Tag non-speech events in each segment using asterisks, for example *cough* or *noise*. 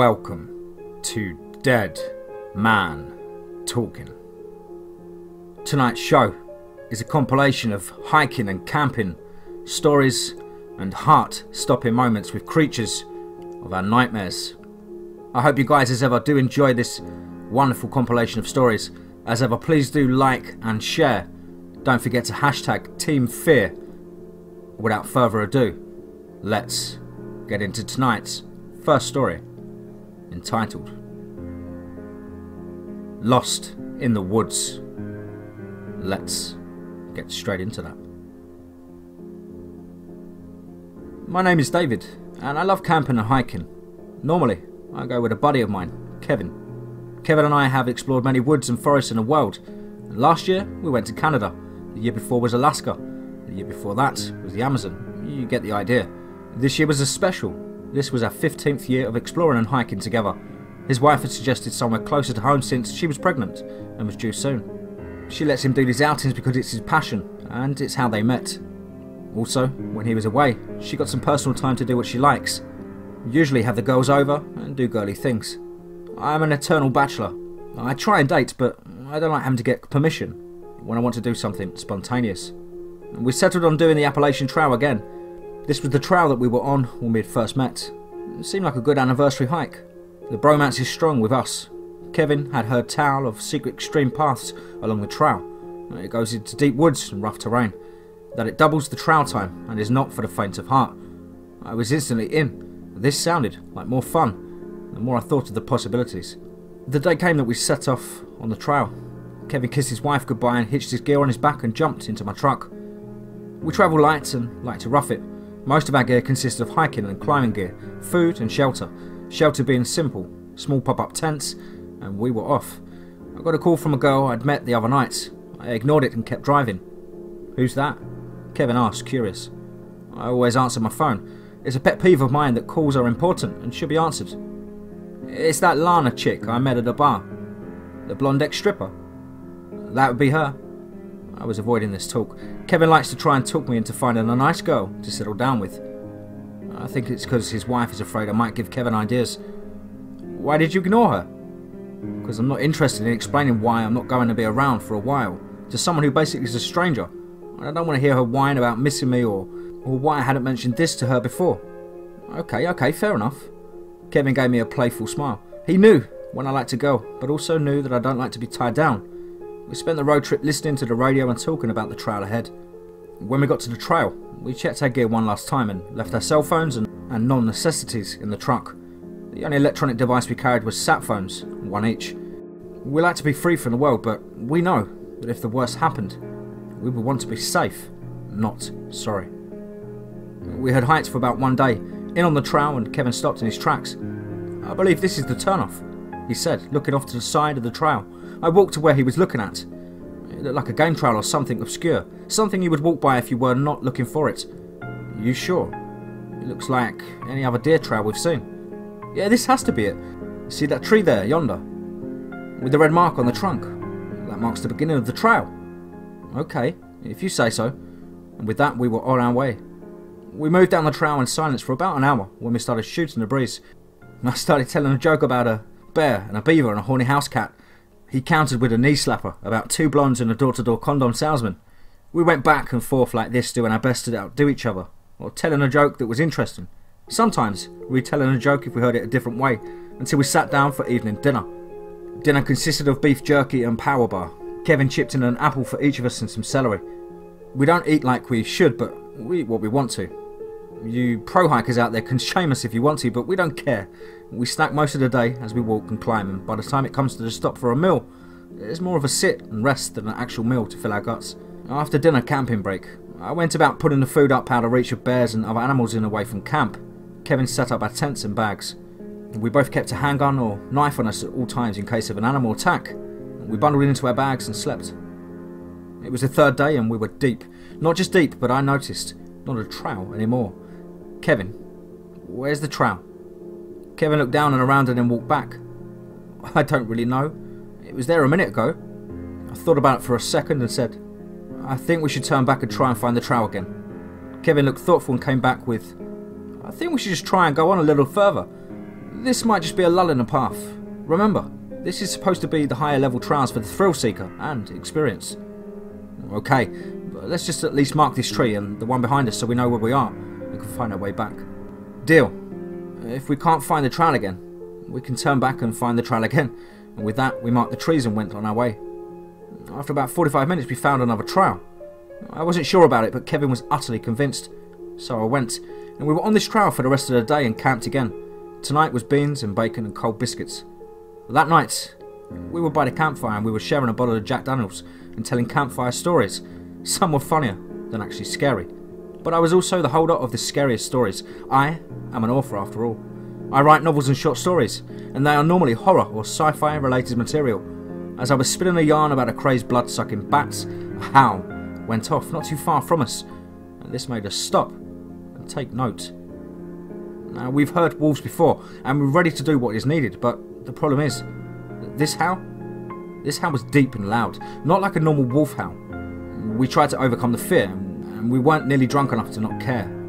Welcome to Dead Man Talking. Tonight's show is a compilation of hiking and camping, stories, and heart stopping moments with creatures of our nightmares. I hope you guys, as ever, do enjoy this wonderful compilation of stories. As ever, please do like and share. Don't forget to hashtag Team Fear. Without further ado, let's get into tonight's first story entitled Lost in the Woods. Let's get straight into that. My name is David, and I love camping and hiking. Normally, I go with a buddy of mine, Kevin. Kevin and I have explored many woods and forests in the world. last year, we went to Canada. The year before was Alaska. The year before that was the Amazon. You get the idea. This year was a special. This was our 15th year of exploring and hiking together. His wife had suggested somewhere closer to home since she was pregnant and was due soon. She lets him do these outings because it's his passion and it's how they met. Also, when he was away, she got some personal time to do what she likes. Usually have the girls over and do girly things. I am an eternal bachelor. I try and date, but I don't like having to get permission when I want to do something spontaneous. We settled on doing the Appalachian Trail again, this was the trail that we were on when we had first met. It seemed like a good anniversary hike. The bromance is strong with us. Kevin had heard tell of secret extreme paths along the trail. It goes into deep woods and rough terrain. That it doubles the trail time and is not for the faint of heart. I was instantly in. This sounded like more fun, the more I thought of the possibilities. The day came that we set off on the trail. Kevin kissed his wife goodbye and hitched his gear on his back and jumped into my truck. We travel light and like to rough it. Most of our gear consists of hiking and climbing gear, food and shelter. Shelter being simple, small pop-up tents, and we were off. I got a call from a girl I'd met the other night. I ignored it and kept driving. Who's that? Kevin asked, curious. I always answer my phone. It's a pet peeve of mine that calls are important and should be answered. It's that Lana chick I met at a bar. The blonde ex-stripper. That would be her. I was avoiding this talk. Kevin likes to try and talk me into finding a nice girl to settle down with. I think it's because his wife is afraid I might give Kevin ideas. Why did you ignore her? Because I'm not interested in explaining why I'm not going to be around for a while to someone who basically is a stranger. I don't want to hear her whine about missing me or, or why I hadn't mentioned this to her before. Okay, okay, fair enough. Kevin gave me a playful smile. He knew when I like to go, but also knew that I don't like to be tied down. We spent the road trip listening to the radio and talking about the trail ahead. When we got to the trail, we checked our gear one last time and left our cell phones and, and non necessities in the truck. The only electronic device we carried was sat phones, one each. We like to be free from the world, but we know that if the worst happened, we would want to be safe, not sorry. We had hiked for about one day, in on the trail, and Kevin stopped in his tracks. I believe this is the turnoff, he said, looking off to the side of the trail. I walked to where he was looking at. It looked like a game trail or something obscure. Something you would walk by if you were not looking for it. You sure? It looks like any other deer trail we've seen. Yeah, this has to be it. See that tree there, yonder? With the red mark on the trunk. That marks the beginning of the trail. Okay, if you say so. And with that, we were on our way. We moved down the trail in silence for about an hour when we started shooting the breeze. I started telling a joke about a bear and a beaver and a horny house cat he countered with a knee slapper about two blondes and a door to door condom salesman. We went back and forth like this, doing our best to outdo each other, or telling a joke that was interesting. Sometimes retelling a joke if we heard it a different way, until we sat down for evening dinner. Dinner consisted of beef jerky and power bar. Kevin chipped in an apple for each of us and some celery. We don't eat like we should, but we eat what we want to. You pro hikers out there can shame us if you want to, but we don't care. We snack most of the day as we walk and climb, and by the time it comes to the stop for a meal, it's more of a sit and rest than an actual meal to fill our guts. After dinner camping break, I went about putting the food up out of reach of bears and other animals in away from camp. Kevin set up our tents and bags. We both kept a handgun or knife on us at all times in case of an animal attack. We bundled into our bags and slept. It was the third day and we were deep. Not just deep, but I noticed, not a trail anymore. Kevin, where's the trail? Kevin looked down and around and then walked back. I don't really know. It was there a minute ago. I thought about it for a second and said, I think we should turn back and try and find the trail again. Kevin looked thoughtful and came back with, I think we should just try and go on a little further. This might just be a lull in the path. Remember, this is supposed to be the higher level trials for the thrill seeker and experience. Okay, let's just at least mark this tree and the one behind us so we know where we are and can find our way back. Deal. If we can't find the trail again, we can turn back and find the trail again. And with that, we marked the trees and went on our way. After about 45 minutes, we found another trail. I wasn't sure about it, but Kevin was utterly convinced. So I went, and we were on this trail for the rest of the day and camped again. Tonight was beans and bacon and cold biscuits. That night, we were by the campfire and we were sharing a bottle of Jack Daniels and telling campfire stories. Some were funnier than actually scary. But I was also the holder of the scariest stories. I am an author after all. I write novels and short stories, and they are normally horror or sci fi related material. As I was spinning a yarn about a crazed blood sucking bat, a howl went off not too far from us, and this made us stop and take note. Now, we've heard wolves before, and we're ready to do what is needed, but the problem is, this howl? This howl was deep and loud, not like a normal wolf howl. We tried to overcome the fear, and we weren't nearly drunk enough to not care.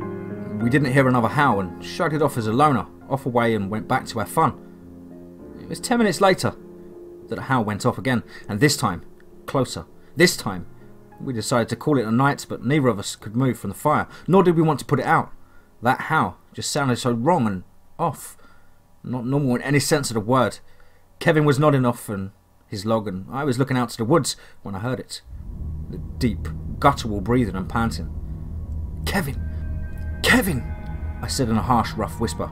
We didn't hear another howl and shrugged it off as a loner, off away and went back to our fun. It was ten minutes later that a howl went off again, and this time, closer. This time, we decided to call it a night, but neither of us could move from the fire, nor did we want to put it out. That howl just sounded so wrong and off. Not normal in any sense of the word. Kevin was nodding off and his log, and I was looking out to the woods when I heard it. The deep, guttural breathing and panting. Kevin! Kevin! I said in a harsh, rough whisper.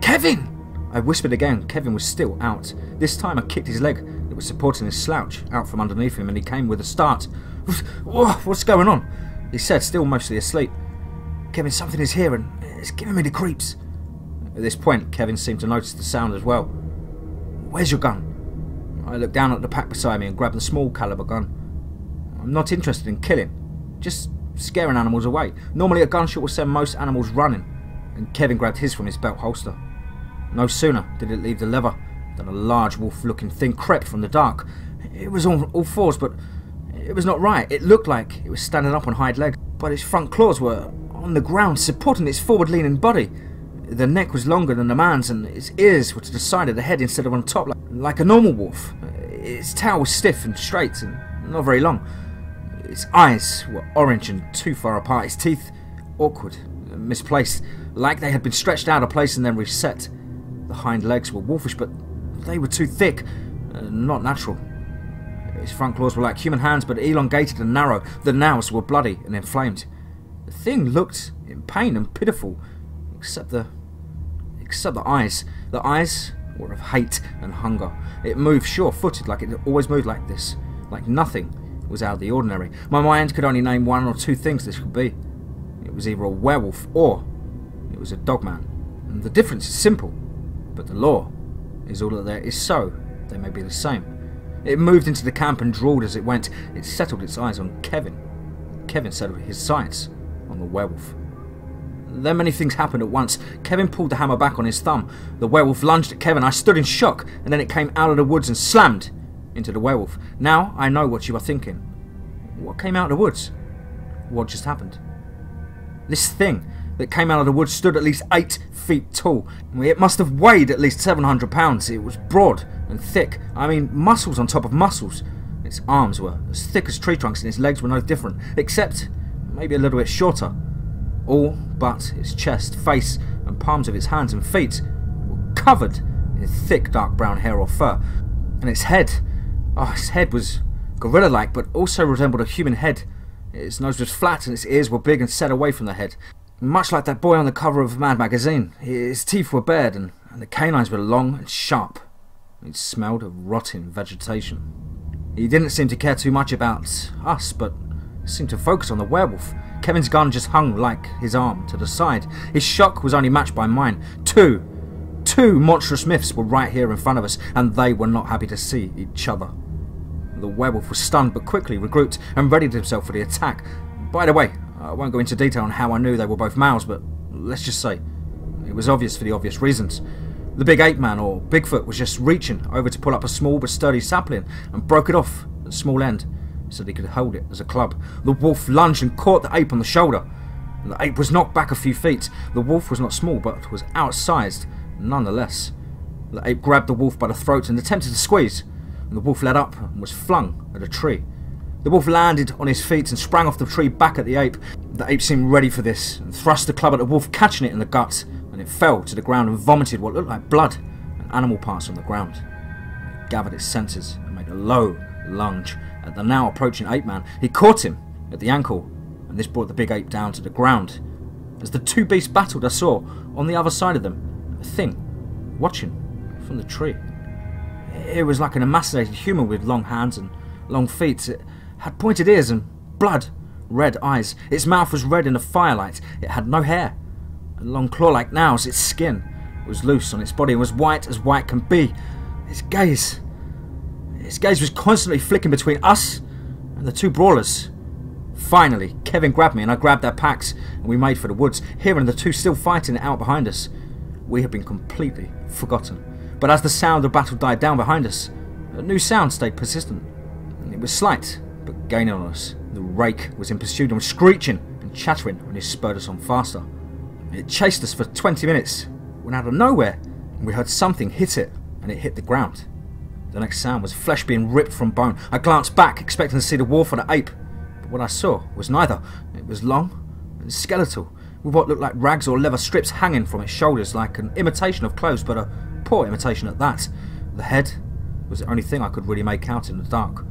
Kevin! I whispered again. Kevin was still out. This time I kicked his leg that was supporting his slouch out from underneath him, and he came with a start. What's going on? He said, still mostly asleep. Kevin, something is here, and it's giving me the creeps. At this point, Kevin seemed to notice the sound as well. Where's your gun? I looked down at the pack beside me and grabbed the small caliber gun. I'm not interested in killing, just scaring animals away. Normally, a gunshot will send most animals running, and Kevin grabbed his from his belt holster. No sooner did it leave the lever than a large wolf looking thing crept from the dark. It was on all fours, but it was not right. It looked like it was standing up on hind legs, but its front claws were on the ground, supporting its forward leaning body. The neck was longer than the man's, and its ears were to the side of the head instead of on top, like, like a normal wolf. Its tail was stiff and straight, and not very long. Its eyes were orange and too far apart. Its teeth awkward, misplaced, like they had been stretched out of place and then reset. The hind legs were wolfish, but they were too thick, uh, not natural. Its front claws were like human hands, but elongated and narrow. The nails were bloody and inflamed. The thing looked in pain and pitiful, except the except the eyes. The eyes were of hate and hunger. It moved sure-footed, like it always moved like this, like nothing was out of the ordinary. My mind could only name one or two things this could be. It was either a werewolf or it was a dogman. And the difference is simple, but the lore is all that there is so they may be the same. It moved into the camp and drawled as it went. It settled its eyes on Kevin. Kevin settled his sights on the werewolf. Then many things happened at once. Kevin pulled the hammer back on his thumb. The werewolf lunged at Kevin. I stood in shock, and then it came out of the woods and slammed into the werewolf. Now I know what you are thinking. What came out of the woods? What just happened? This thing that came out of the woods stood at least eight feet tall. It must have weighed at least 700 pounds. It was broad and thick. I mean, muscles on top of muscles. Its arms were as thick as tree trunks and its legs were no different, except maybe a little bit shorter. All but its chest, face, and palms of its hands and feet were covered in thick dark brown hair or fur. And its head, oh, its head was gorilla like, but also resembled a human head. Its nose was flat and its ears were big and set away from the head. Much like that boy on the cover of Mad magazine, his teeth were bared and, and the canines were long and sharp. It smelled of rotting vegetation. He didn't seem to care too much about us, but seemed to focus on the werewolf. Kevin's gun just hung like his arm to the side. His shock was only matched by mine. Two, two monstrous myths were right here in front of us, and they were not happy to see each other. The werewolf was stunned but quickly regrouped and readied himself for the attack. By the way, I won't go into detail on how I knew they were both males, but let's just say it was obvious for the obvious reasons. The big ape man, or Bigfoot, was just reaching over to pull up a small but sturdy sapling and broke it off at the small end so that he could hold it as a club. The wolf lunged and caught the ape on the shoulder. The ape was knocked back a few feet. The wolf was not small, but was outsized nonetheless. The ape grabbed the wolf by the throat and attempted to squeeze, and the wolf let up and was flung at a tree. The wolf landed on his feet and sprang off the tree back at the ape. The ape seemed ready for this and thrust the club at the wolf, catching it in the gut, and it fell to the ground and vomited what looked like blood and animal parts on the ground. It gathered its senses and made a low lunge at the now approaching ape man. He caught him at the ankle, and this brought the big ape down to the ground. As the two beasts battled, I saw, on the other side of them, a thing watching from the tree. It was like an emaciated human with long hands and long feet. It had pointed ears and blood red eyes. Its mouth was red in the firelight. It had no hair. And long claw-like nails. Its skin was loose on its body and was white as white can be. Its gaze... Its gaze was constantly flicking between us and the two brawlers. Finally, Kevin grabbed me and I grabbed their packs and we made for the woods, hearing the two still fighting it out behind us. We had been completely forgotten. But as the sound of battle died down behind us, a new sound stayed persistent. It was slight, but gaining on us. The rake was in pursuit and was screeching and chattering when it spurred us on faster. It chased us for 20 minutes, when out of nowhere, we heard something hit it, and it hit the ground. The next sound was flesh being ripped from bone. I glanced back, expecting to see the wolf or the ape, but what I saw was neither. It was long and skeletal, with what looked like rags or leather strips hanging from its shoulders like an imitation of clothes, but a poor imitation at that. The head was the only thing I could really make out in the dark.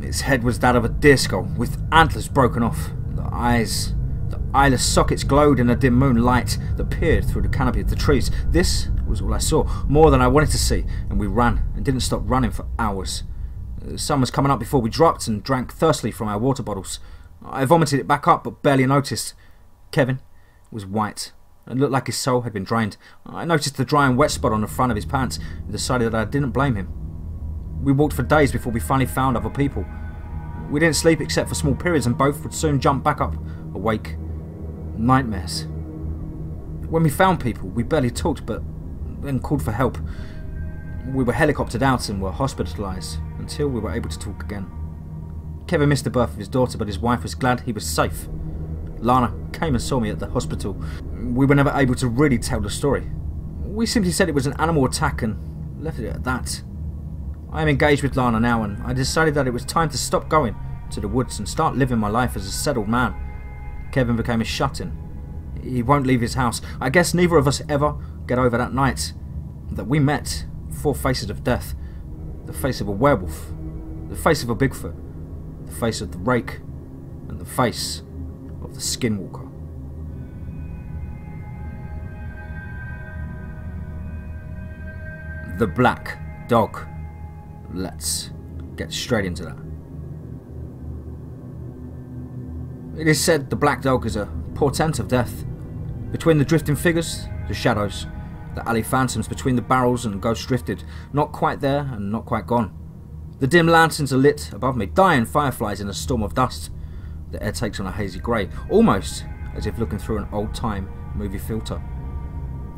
Its head was that of a deer skull, with antlers broken off. The eyes, the eyeless sockets glowed in the dim moonlight that peered through the canopy of the trees. This was all I saw, more than I wanted to see, and we ran and didn't stop running for hours. Uh, the sun was coming up before we dropped and drank thirstily from our water bottles. I vomited it back up, but barely noticed. Kevin was white and looked like his soul had been drained. I noticed the dry and wet spot on the front of his pants and decided that I didn't blame him. We walked for days before we finally found other people. We didn't sleep except for small periods and both would soon jump back up, awake. Nightmares. When we found people, we barely talked but then called for help. We were helicoptered out and were hospitalised until we were able to talk again. Kevin missed the birth of his daughter, but his wife was glad he was safe. Lana came and saw me at the hospital. We were never able to really tell the story. We simply said it was an animal attack and left it at that. I am engaged with Lana now, and I decided that it was time to stop going to the woods and start living my life as a settled man. Kevin became a shut-in. He won't leave his house. I guess neither of us ever get over that night that we met four faces of death. The face of a werewolf, the face of a Bigfoot, the face of the rake, and the face of the skinwalker. The Black Dog. Let's get straight into that. It is said the Black Dog is a portent of death. Between the drifting figures, the shadows, the alley phantoms between the barrels and ghosts drifted, not quite there and not quite gone. The dim lanterns are lit above me, dying fireflies in a storm of dust. The air takes on a hazy grey, almost as if looking through an old-time movie filter.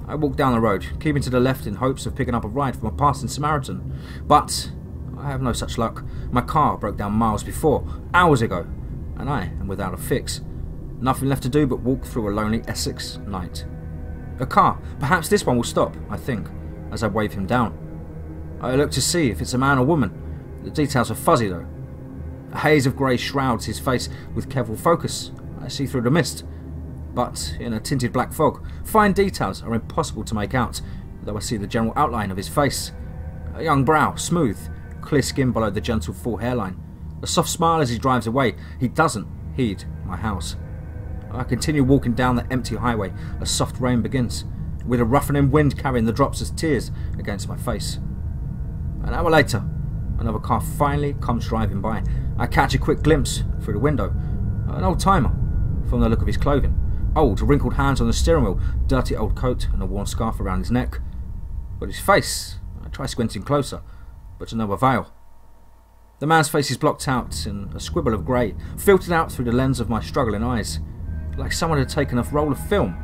I walk down the road, keeping to the left in hopes of picking up a ride from a passing Samaritan. But I have no such luck. My car broke down miles before, hours ago, and I am without a fix. Nothing left to do but walk through a lonely Essex night. A car. Perhaps this one will stop, I think, as I wave him down. I look to see if it's a man or woman. The details are fuzzy though. A haze of grey shrouds his face with careful focus. I see through the mist. But in a tinted black fog, fine details are impossible to make out, though I see the general outline of his face. A young brow, smooth, clear skin below the gentle full hairline. A soft smile as he drives away. He doesn't heed my house. I continue walking down the empty highway as soft rain begins, with a roughening wind carrying the drops of tears against my face. An hour later, another car finally comes driving by. I catch a quick glimpse through the window. An old timer, from the look of his clothing. Old, wrinkled hands on the steering wheel, dirty old coat, and a worn scarf around his neck. But his face, I try squinting closer, but to no avail. The man's face is blocked out in a squibble of grey, filtered out through the lens of my struggling eyes like someone had taken a roll of film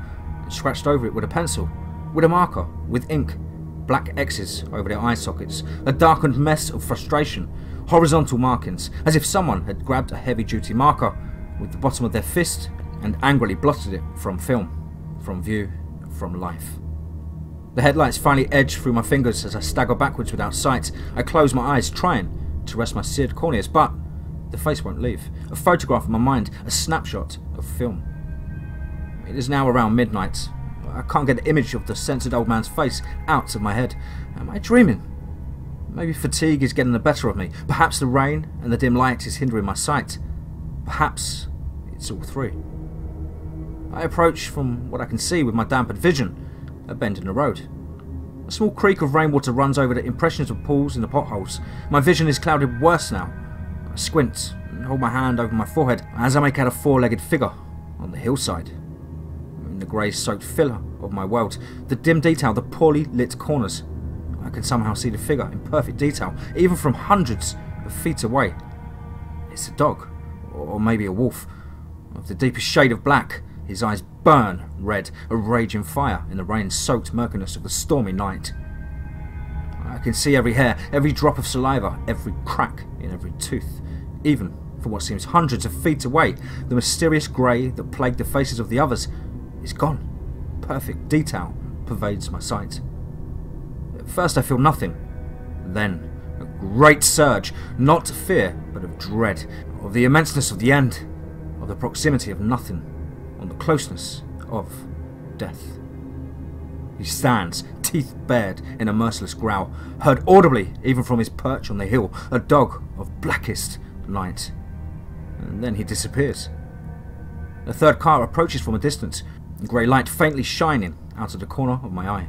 and scratched over it with a pencil, with a marker, with ink, black X's over their eye sockets, a darkened mess of frustration, horizontal markings, as if someone had grabbed a heavy duty marker with the bottom of their fist and angrily blotted it from film, from view, from life. The headlights finally edge through my fingers as I stagger backwards without sight. I close my eyes, trying to rest my seared corneas, but the face won't leave. A photograph in my mind, a snapshot of film. It is now around midnight. I can't get the image of the censored old man's face out of my head. Am I dreaming? Maybe fatigue is getting the better of me. Perhaps the rain and the dim light is hindering my sight. Perhaps it's all three. I approach from what I can see with my dampened vision a bend in the road. A small creek of rainwater runs over the impressions of pools in the potholes. My vision is clouded worse now. I squint and hold my hand over my forehead as I make out a four-legged figure on the hillside. In the grey soaked filler of my world, the dim detail, the poorly lit corners. I can somehow see the figure in perfect detail, even from hundreds of feet away. It's a dog, or maybe a wolf, of the deepest shade of black, his eyes burn red, a raging fire in the rain-soaked murkiness of the stormy night. I can see every hair, every drop of saliva, every crack in every tooth. Even from what seems hundreds of feet away, the mysterious grey that plagued the faces of the others is gone. Perfect detail pervades my sight. First I feel nothing. Then a great surge, not of fear, but of dread, of the immenseness of the end, of the proximity of nothing on the closeness of death. He stands, teeth bared, in a merciless growl, heard audibly even from his perch on the hill, a dog of blackest night. And then he disappears. A third car approaches from a distance, grey light faintly shining out of the corner of my eye.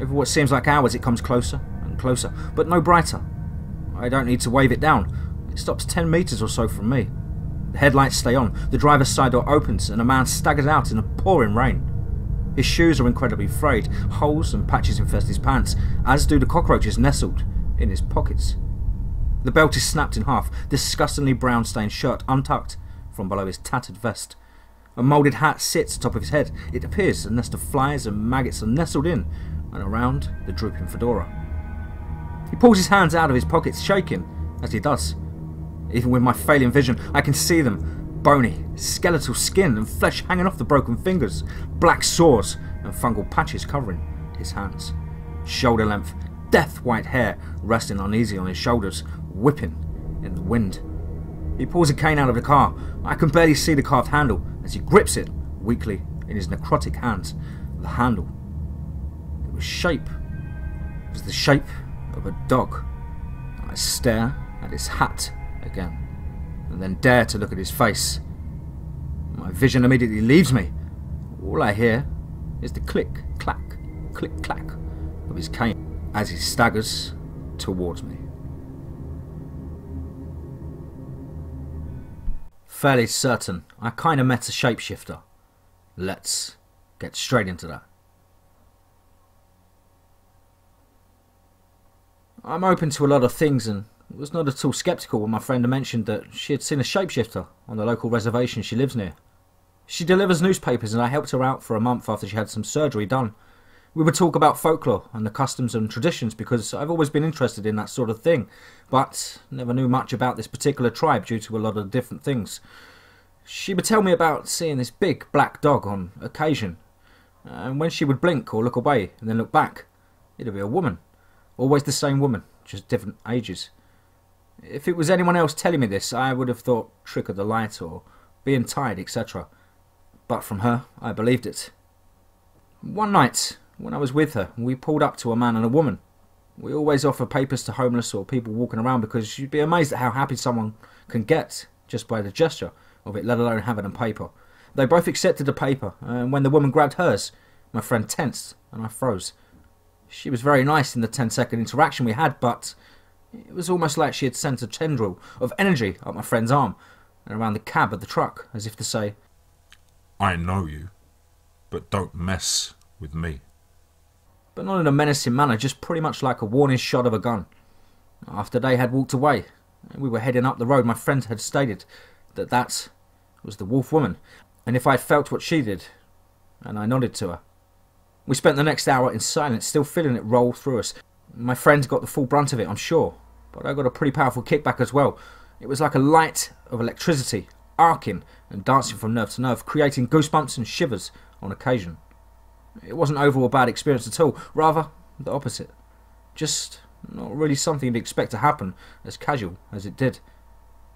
Over what seems like hours it comes closer and closer, but no brighter. I don't need to wave it down. It stops ten metres or so from me. The headlights stay on, the driver's side door opens, and a man staggers out in the pouring rain. His shoes are incredibly frayed, holes and patches infest his pants, as do the cockroaches nestled in his pockets. The belt is snapped in half, disgustingly brown stained shirt untucked from below his tattered vest. A moulded hat sits atop of his head. It appears a nest of flies and maggots are nestled in and around the drooping fedora. He pulls his hands out of his pockets, shaking as he does. Even with my failing vision, I can see them bony, skeletal skin and flesh hanging off the broken fingers, black sores and fungal patches covering his hands. Shoulder length, death white hair resting uneasy on his shoulders, whipping in the wind. He pulls a cane out of the car. I can barely see the carved handle as he grips it weakly in his necrotic hands. The handle. Shape. It was the shape of a dog. I stare at his hat again, and then dare to look at his face. My vision immediately leaves me. All I hear is the click, clack, click, clack of his cane as he staggers towards me. Fairly certain I kinda met a shapeshifter. Let's get straight into that. I'm open to a lot of things and was not at all sceptical when my friend mentioned that she had seen a shapeshifter on the local reservation she lives near. She delivers newspapers and I helped her out for a month after she had some surgery done. We would talk about folklore and the customs and traditions because I've always been interested in that sort of thing, but never knew much about this particular tribe due to a lot of different things. She would tell me about seeing this big black dog on occasion, and when she would blink or look away and then look back, it'd be a woman. Always the same woman, just different ages. If it was anyone else telling me this, I would have thought trick of the light or being tired, etc. But from her, I believed it. One night, when I was with her, we pulled up to a man and a woman. We always offer papers to homeless or people walking around because you'd be amazed at how happy someone can get just by the gesture of it, let alone having a paper. They both accepted the paper, and when the woman grabbed hers, my friend tensed and I froze. She was very nice in the 10 second interaction we had, but it was almost like she had sent a tendril of energy up my friend's arm and around the cab of the truck, as if to say, I know you, but don't mess with me. But not in a menacing manner, just pretty much like a warning shot of a gun. After they had walked away, and we were heading up the road, my friend had stated that that was the wolf woman, and if I felt what she did, and I nodded to her. We spent the next hour in silence, still feeling it roll through us. My friend got the full brunt of it, I'm sure, but I got a pretty powerful kickback as well. It was like a light of electricity, arcing and dancing from nerve to nerve, creating goosebumps and shivers on occasion. It wasn't overall a bad experience at all, rather the opposite. Just not really something you'd expect to happen as casual as it did.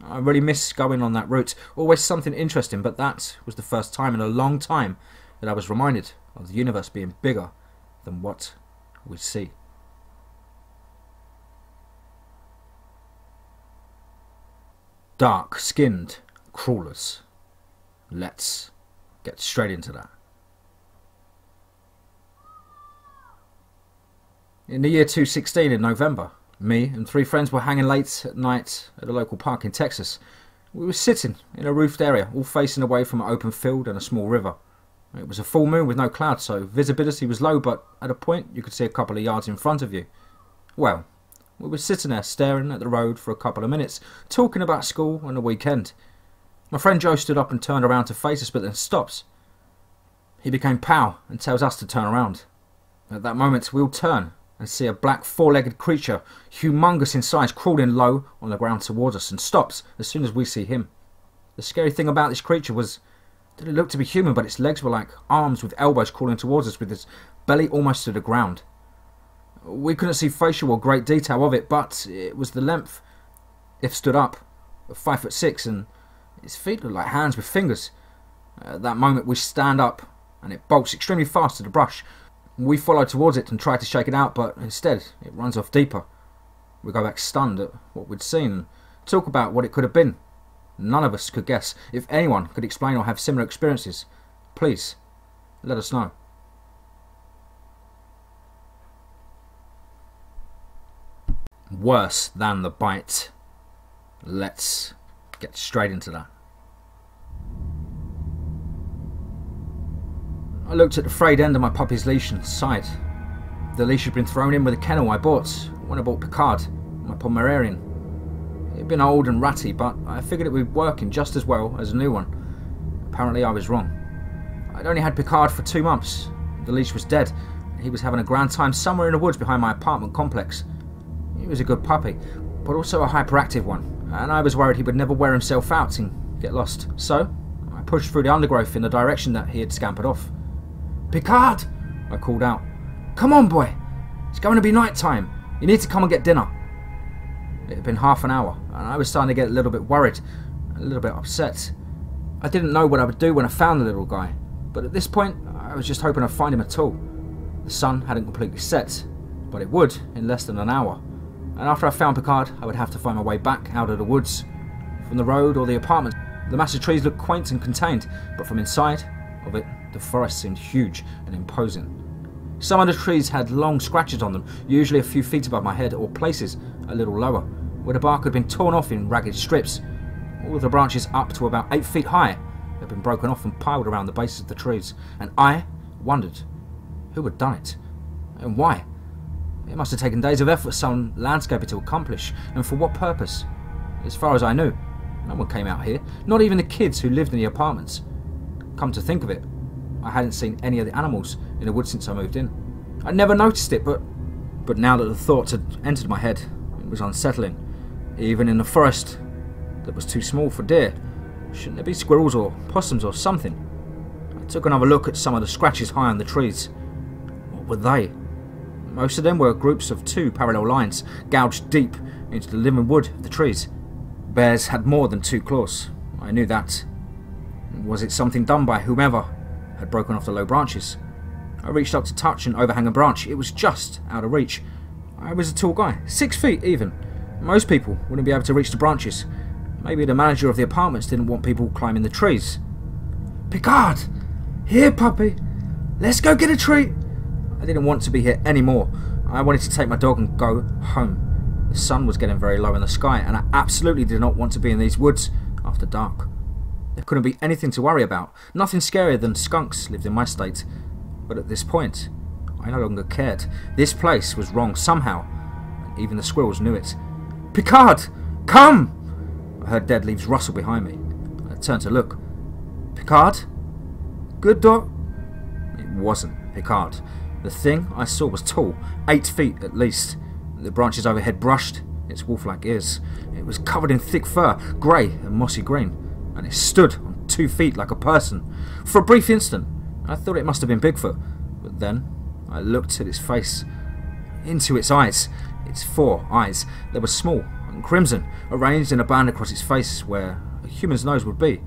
I really miss going on that route, always something interesting, but that was the first time in a long time that I was reminded of the universe being bigger than what we see. Dark skinned crawlers. Let's get straight into that. In the year 216 in November, me and three friends were hanging late at night at a local park in Texas. We were sitting in a roofed area, all facing away from an open field and a small river. It was a full moon with no clouds, so visibility was low, but at a point you could see a couple of yards in front of you. Well, we were sitting there staring at the road for a couple of minutes, talking about school and the weekend. My friend Joe stood up and turned around to face us, but then stops. He became pale and tells us to turn around. At that moment, we all turn and see a black four-legged creature, humongous in size, crawling low on the ground towards us and stops as soon as we see him. The scary thing about this creature was it looked to be human, but its legs were like arms with elbows crawling towards us with its belly almost to the ground. We couldn't see facial or great detail of it, but it was the length, if stood up, of five foot six, and its feet looked like hands with fingers. At that moment, we stand up, and it bolts extremely fast to the brush, we follow towards it and try to shake it out, but instead it runs off deeper. We go back stunned at what we'd seen and talk about what it could have been. None of us could guess. If anyone could explain or have similar experiences, please let us know. Worse than the bite. Let's get straight into that. I looked at the frayed end of my puppy's leash and sighed. The leash had been thrown in with a kennel I bought when I bought Picard, my Pomeranian. It had been old and ratty, but I figured it would be working just as well as a new one. Apparently, I was wrong. I'd only had Picard for two months. The leash was dead. He was having a grand time somewhere in the woods behind my apartment complex. He was a good puppy, but also a hyperactive one, and I was worried he would never wear himself out and get lost. So, I pushed through the undergrowth in the direction that he had scampered off. Picard! I called out. Come on, boy! It's going to be night time. You need to come and get dinner. It had been half an hour, and I was starting to get a little bit worried, a little bit upset. I didn't know what I would do when I found the little guy, but at this point, I was just hoping I'd find him at all. The sun hadn't completely set, but it would in less than an hour. And after I found Picard, I would have to find my way back out of the woods. From the road or the apartment, the massive trees looked quaint and contained, but from inside of it, the forest seemed huge and imposing. Some of the trees had long scratches on them, usually a few feet above my head or places a little lower, where the bark had been torn off in ragged strips. All of the branches up to about eight feet high had been broken off and piled around the bases of the trees, and I wondered who had done it and why. It must have taken days of effort for some landscaper to accomplish, and for what purpose? As far as I knew, no one came out here, not even the kids who lived in the apartments. Come to think of it, I hadn't seen any of the animals in the woods since I moved in. I'd never noticed it, but but now that the thoughts had entered my head, it was unsettling. Even in a forest that was too small for deer, shouldn't there be squirrels or possums or something? I took another look at some of the scratches high on the trees. What were they? Most of them were groups of two parallel lines, gouged deep into the living wood of the trees. Bears had more than two claws. I knew that. Was it something done by whomever had broken off the low branches. I reached up to touch an overhanging branch. It was just out of reach. I was a tall guy, six feet even. Most people wouldn't be able to reach the branches. Maybe the manager of the apartments didn't want people climbing the trees. Picard! Here, puppy! Let's go get a treat! I didn't want to be here anymore. I wanted to take my dog and go home. The sun was getting very low in the sky, and I absolutely did not want to be in these woods after dark. There couldn't be anything to worry about. Nothing scarier than skunks lived in my state. But at this point, I no longer cared. This place was wrong somehow, and even the squirrels knew it. Picard! Come! I heard dead leaves rustle behind me. I turned to look. Picard? Good dog? It wasn't Picard. The thing I saw was tall, eight feet at least. The branches overhead brushed its wolf-like ears. It was covered in thick fur, grey and mossy green and it stood on two feet like a person. For a brief instant, I thought it must have been Bigfoot, But then I looked at its face, into its eyes, its four eyes. They were small and crimson, arranged in a band across its face where a human's nose would be.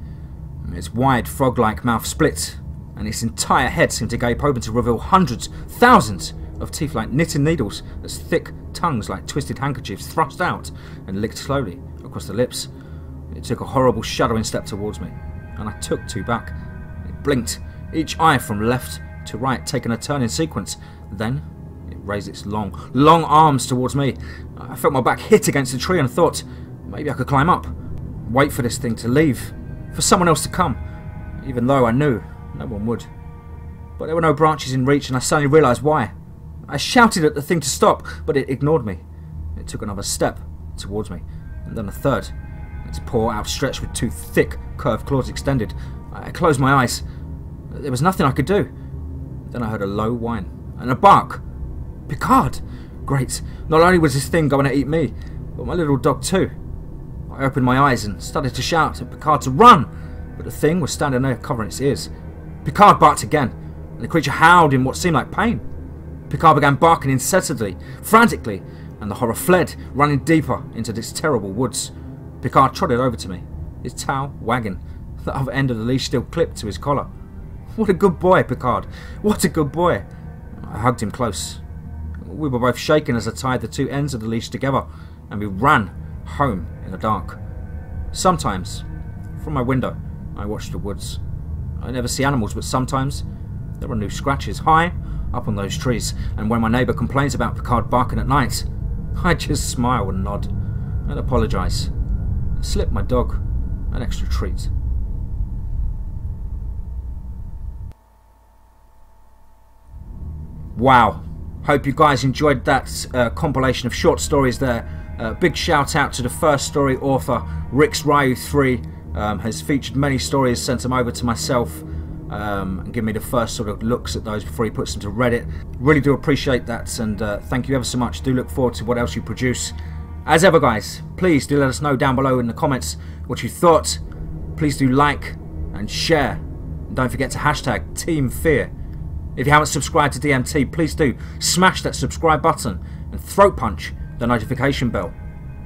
Its wide, frog like mouth split, and its entire head seemed to gape open to reveal hundreds, thousands of teeth like knitting needles, as thick tongues like twisted handkerchiefs thrust out and licked slowly across the lips. It took a horrible, shuddering step towards me, and I took two back. It blinked, each eye from left to right taking a turn in sequence. Then raised its long, long arms towards me. I felt my back hit against the tree and thought maybe I could climb up, wait for this thing to leave, for someone else to come, even though I knew no one would. But there were no branches in reach, and I suddenly realised why. I shouted at the thing to stop, but it ignored me. It took another step towards me, and then a third, its paw outstretched with two thick, curved claws extended. I closed my eyes. There was nothing I could do. Then I heard a low whine and a bark. Picard! Great. Not only was this thing going to eat me, but my little dog too. I opened my eyes and started to shout at Picard to run, but the thing was standing there covering its ears. Picard barked again, and the creature howled in what seemed like pain. Picard began barking incessantly, frantically, and the horror fled, running deeper into this terrible woods. Picard trotted over to me, his tail wagging, the other end of the leash still clipped to his collar. What a good boy, Picard! What a good boy! I hugged him close. We were both shaken as I tied the two ends of the leash together, and we ran home in the dark. Sometimes, from my window, I watch the woods. I never see animals, but sometimes there are new scratches high up on those trees, and when my neighbour complains about Picard barking at night, *laughs* I just smile and nod and apologise. and Slip my dog an extra treat. Wow. Hope you guys enjoyed that uh, compilation of short stories there. Uh, big shout out to the first story author, Rix Ryu 3. Um, has featured many stories, sent them over to myself, um, and give me the first sort of looks at those before he puts them to Reddit. Really do appreciate that, and uh, thank you ever so much. Do look forward to what else you produce. As ever, guys, please do let us know down below in the comments what you thought. Please do like and share. And don't forget to hashtag Team Fear. If you haven't subscribed to DMT, please do smash that subscribe button and throat punch the notification bell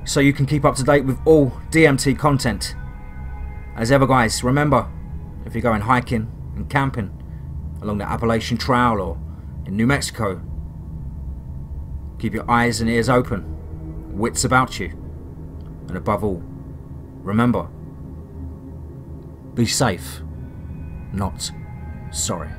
so you can keep up to date with all DMT content. As ever, guys, remember if you're going hiking and camping along the Appalachian Trail or in New Mexico, keep your eyes and ears open, wits about you, and above all, remember be safe, not sorry.